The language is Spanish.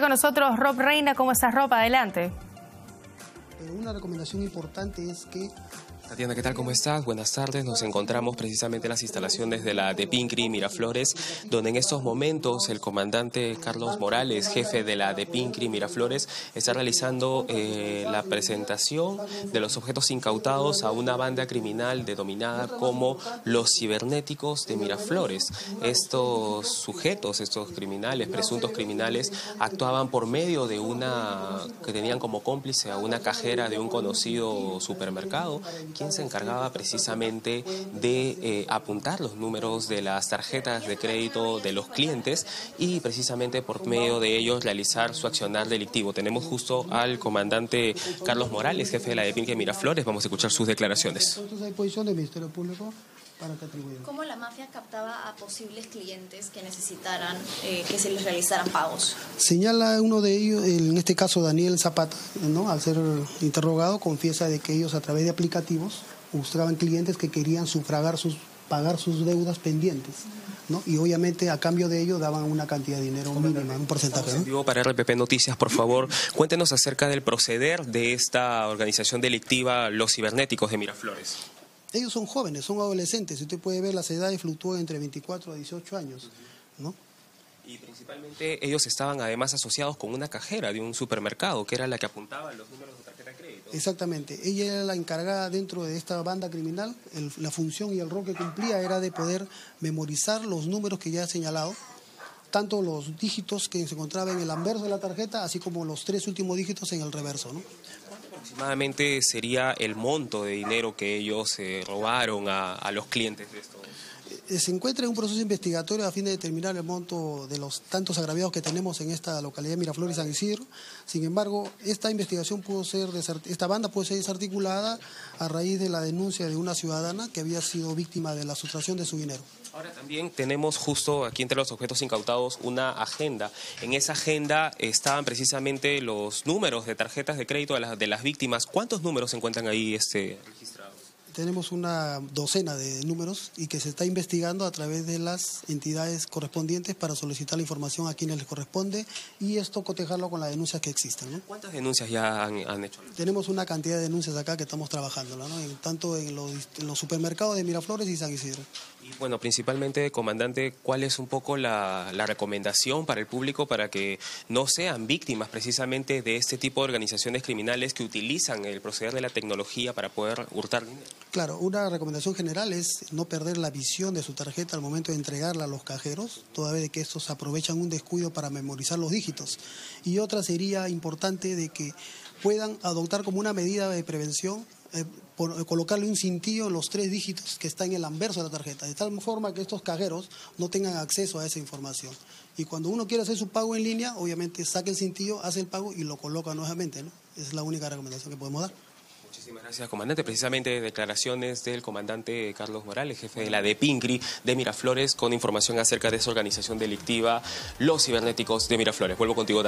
con nosotros Rob Reina. ¿Cómo estás, Rob? Adelante. una recomendación importante es que Tatiana, ¿qué tal? ¿Cómo estás? Buenas tardes. Nos encontramos precisamente en las instalaciones de la de Pincri Miraflores, donde en estos momentos el comandante Carlos Morales, jefe de la de Pincri Miraflores, está realizando eh, la presentación de los objetos incautados a una banda criminal denominada como los cibernéticos de Miraflores. Estos sujetos, estos criminales, presuntos criminales, actuaban por medio de una que tenían como cómplice a una cajera de un conocido supermercado se encargaba precisamente de eh, apuntar los números de las tarjetas de crédito de los clientes y precisamente por medio de ellos realizar su accionar delictivo. Tenemos justo al comandante Carlos Morales, jefe de la de Miraflores. Vamos a escuchar sus declaraciones. ¿Cómo la mafia captaba a posibles clientes que necesitaran eh, que se les realizaran pagos? Señala uno de ellos, en este caso Daniel Zapata, ¿no? al ser interrogado, confiesa de que ellos a través de aplicativos buscaban clientes que querían sufragar sus, pagar sus deudas pendientes. ¿no? Y obviamente a cambio de ello daban una cantidad de dinero mínima, un porcentaje. ¿no? para RPP Noticias, por favor, cuéntenos acerca del proceder de esta organización delictiva Los Cibernéticos de Miraflores. Ellos son jóvenes, son adolescentes. Usted puede ver las edades fluctúan entre 24 a 18 años, ¿no? Y principalmente ellos estaban además asociados con una cajera de un supermercado, que era la que apuntaba los números de tarjeta de crédito. Exactamente. Ella era la encargada dentro de esta banda criminal. la función y el rol que cumplía era de poder memorizar los números que ya he señalado, tanto los dígitos que se encontraban en el anverso de la tarjeta, así como los tres últimos dígitos en el reverso. ¿no? aproximadamente sería el monto de dinero que ellos se robaron a, a los clientes de esto? Eh, se encuentra en un proceso investigatorio a fin de determinar el monto de los tantos agraviados que tenemos en esta localidad de Miraflores San Isidro. Sin embargo, esta investigación pudo ser, esta banda puede ser desarticulada a raíz de la denuncia de una ciudadana que había sido víctima de la sustracción de su dinero. Ahora también tenemos justo aquí entre los objetos incautados una agenda. En esa agenda estaban precisamente los números de tarjetas de crédito de las, de las víctimas. ¿Cuántos números se encuentran ahí este, registrados? Tenemos una docena de números y que se está investigando a través de las entidades correspondientes para solicitar la información a quienes les corresponde y esto cotejarlo con las denuncias que existen. ¿Cuántas denuncias ya han, hecho? Tenemos una cantidad de denuncias acá que estamos trabajando, ¿no? tanto en los, en los supermercados de Miraflores y San Isidro. Y bueno, principalmente, comandante, ¿cuál es un poco la, recomendación para el público para que no sean víctimas precisamente de este tipo de organizaciones criminales que utilizan el proceder de la tecnología para poder hurtar dinero? Claro, una recomendación general es no perder la visión de su tarjeta al momento de entregarla a los cajeros, toda vez que estos aprovechan un descuido para memorizar los dígitos. Y otra sería importante de que puedan adoptar como una medida de prevención eh, por, colocarle un cintillo en los tres dígitos que está en el anverso de la tarjeta, de tal forma que estos cajeros no tengan acceso a esa información. Y cuando uno quiere hacer su pago en línea, obviamente saca el cintillo, hace el pago y lo coloca nuevamente. ¿no? Es la única recomendación que podemos dar. Muchísimas gracias, comandante. Precisamente declaraciones del comandante Carlos Morales, jefe de la de Pincri de Miraflores, con información acerca de esa organización delictiva, los cibernéticos de Miraflores. Vuelvo contigo.